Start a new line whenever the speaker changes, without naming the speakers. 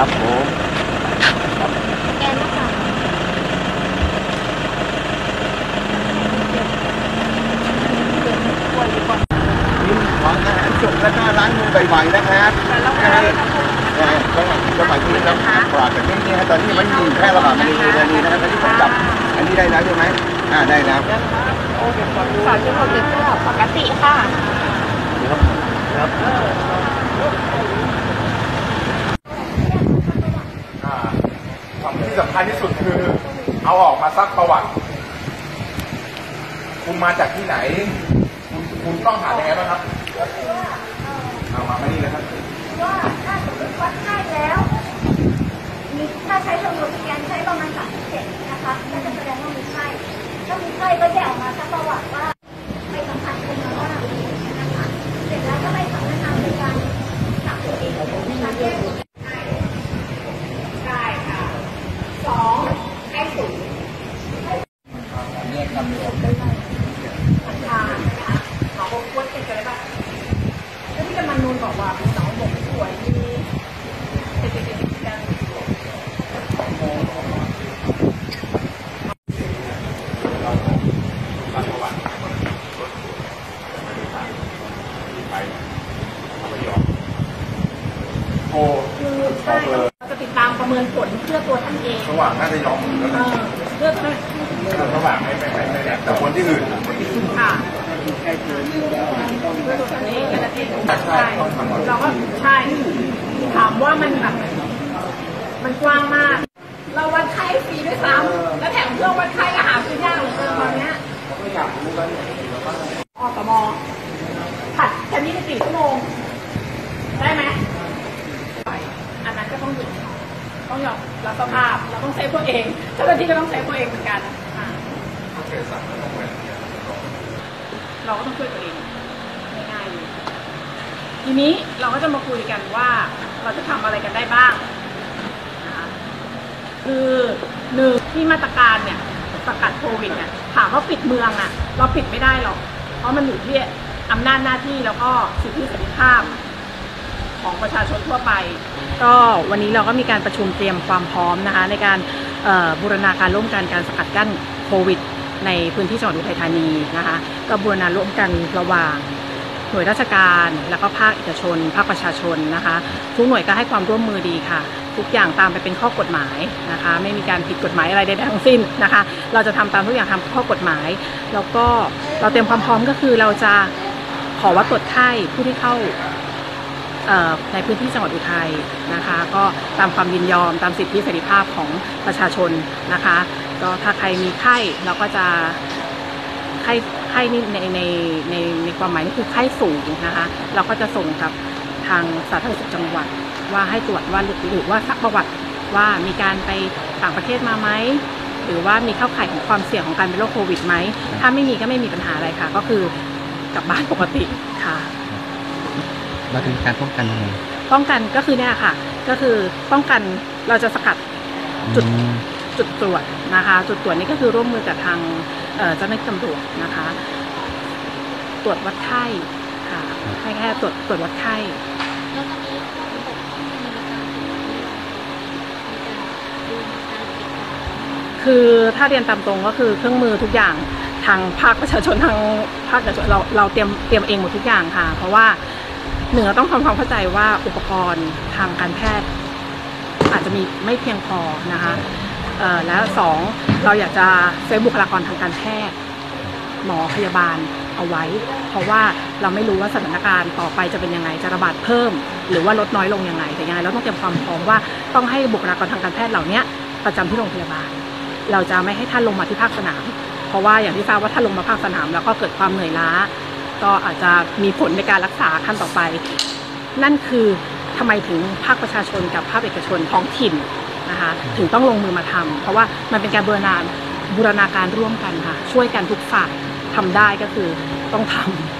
ครับผมแกนค่ะยิ้มหวังนะฮะจบ
และหน้า
ล้า
งมื
อใบๆนะ
ครับนะ
ฮะจังหวัดจังหวัดนี้ครับปลาดแบบนี้นะฮตอนนี้มันอยู่แค่ระบาดในเดือนนี้นะครับตอนนี้ผมจับอันนี้ได้แล้วใช่ไหมอ่าได้แล้ว
สามสิบหกเดือนปกติค่ะ
ครับครับ สำคัญที่สุดคือ เอาออกมาซักประวัติ คุณมาจากที่ไหน คุณคุณต้องหายังไงบ้างครับ เอามาไม่นี่เลยครับ
ว่าถ้าสมมติวัดไข้แล้ว มีถ้าใช้ชมรมสแกนใช้ประมาณสามสิบเจ็ดนะคะก็จะแสดงว่ามีไข้ถ้ามีไข้ก็แยกออกมาสักประวัติว่าไปสัมผัสคนมาบ้างนะคะเสร็จแล้วก็ไปสัมมนาในการกักตัวเองการแยกตัวเอง
ได้ค่ะสองให้สูง
เนี่ยตำรวจ
ค่ะหมอบอกว่าเป็นอะไรบ้างแล้วที่จะมานูนบอกว่าน้องบอกป่วยมีเด็กๆกัน
ซักประวัติไปเอาไปยอมโทร
คือ
ขอ
ใช่
เบอร์
เราจะติดตามประเมินผลเพื่อตัวท่านเอง
ระหว่างน่าจะยอมแล้ว
เอ
นะ
อเพื่อตัว
ระหว่างไม่ไม่ไม่ไม่แน่แต่คน ที่อื่น
ค่ะเพื่อตัวท่านเองนั่นเองใช่เราก็ใช่ถามว่ามันแบบมันกว้างมาก เราวัดไข้ฟรีด้วยซ้ำแล้วแถมเครื่องวัดไข้ก็หาซื้อยากเหลือเกินตอนเนี้ยอสม.ผลัดแค่นี้สี่ชั่วโมง ได้ไหมอันนั้นก็ต้องหยุดต้องยอมรับสภาพ เราต้อง save ตัวเองเจ้าหน้าที่ก็ต้อง save ตัวเองเหมือนกัน อ่าเราก็ต้องช่วยตัวเองง่ายๆเลยทีนี้เราก็จะมาคุยกันว่าเราจะทำอะไรกันได้บ้างคือหนึ่งที่มาตรการเนี่ยสกัดโควิดเนี่ยถามว่าปิดเมืองอะ เราปิดไม่ได้หรอก เพราะมันอยู่ที่อำนาจหน้าที่แล้วก็สิทธิเสรีภาพของประชาชนทั่วไป ก็วันนี้เราก็มีการประชุมเตรียมความพร้อมนะคะในการบูรณาการร่วมกันการสกัดกั้นโควิด ในพื้นที่จังหวัดอุทัยธานีนะคะก็บูรณาร่วมกันระหว่างหน่วยราชการแล้วก็ภาคเอกชน ภาคประชาชนนะคะ ทุกหน่วยก็ให้ความร่วมมือดีค่ะ ทุกอย่างตามไปเป็นข้อกฎหมายนะคะ ไม่มีการผิดกฎหมายอะไรใดๆทั้งสิ้นนะคะ เราจะทำตามทุกอย่างทำข้อกฎหมาย แล้วก็เราเตรียมความพร้อมก็คือเราจะขอวัดตรวจไข้ผู้ที่เข้า ในพื้นที่จังหวัดอุทัยนะคะ ก็ตามความยินยอมตามสิทธิเสรีภาพของประชาชนนะคะก็ถ้าใครมีไข้เราก็จะไข้ไข้นี่ในในในในความหมายนี่คือไข้สูงนะคะ เราก็จะส่งกับทางสาธารณสุขจังหวัด ว่าให้ตรวจว่าหรือหรือว่าซักประวัติว่ามีการไปต่างประเทศมาไหมหรือว่ามีเข้าข่ายของความเสี่ยงของการเป็นโรคโควิดไหมถ้าไม่มีก็ไม่มีปัญหาอะไรค่ะ ก็คือกลับบ้านปกติค่ะ
เราจะมีการป้องกันยังไง
ป้องกันก็คือเนี่ยค่ะ ก็คือป้องกันเราจะสกัดจุด
อืม
จุดตรวจนะคะ จุดตรวจนี้ก็คือร่วมมือกับทางเอ่อเจ้าหน้าที่ตำรวจนะคะ ตรวจวัดไข้ค่ะให้แค่ตรวจตรวจวัดไข้
แล้วตอนนี้ข้อระบบที่มีการติดต่อมีการดูในการติดต่อ
คือถ้าเรียนตามตรงก็คือเครื่องมือทุกอย่างทางภาคประชาชนทางภาคเอกชนเราเราเตรียมเตรียมเองหมดทุกอย่างค่ะ เพราะว่า หนึ่งเราต้องทำความเข้าใจว่าอุปกรณ์ทางการแพทย์ อาจจะมีไม่เพียงพอนะคะแล้วสองเราอยากจะเซฟบุคลากรทางการแพทย์ หมอพยาบาลเอาไว้ เพราะว่าเราไม่รู้ว่าสถานการณ์ต่อไปจะเป็นยังไงจะระบาดเพิ่ม หรือว่าลดน้อยลงยังไง แต่ยังไงเราต้องเตรียมความพร้อมว่าต้องให้บุคลากรทางการแพทย์เหล่านี้ประจำที่โรงพยาบาล เราจะไม่ให้ท่านลงมาที่ภาคสนาม เพราะว่าอย่างที่ทราบว่าถ้านลงมาภาคสนาม แล้วก็เกิดความเหนื่อยล้า ก็อาจจะมีผลในการรักษาขั้นต่อไป นั่นคือทำไมถึงภาคประชาชนกับภาคเอกชนท้องถิ่นนะคะถึงต้องลงมือมาทำเพราะว่ามันเป็นการบูรณาบูรณาการร่วมกันค่ะ ช่วยกันทุกฝ่ายทำได้ก็คือต้องทำ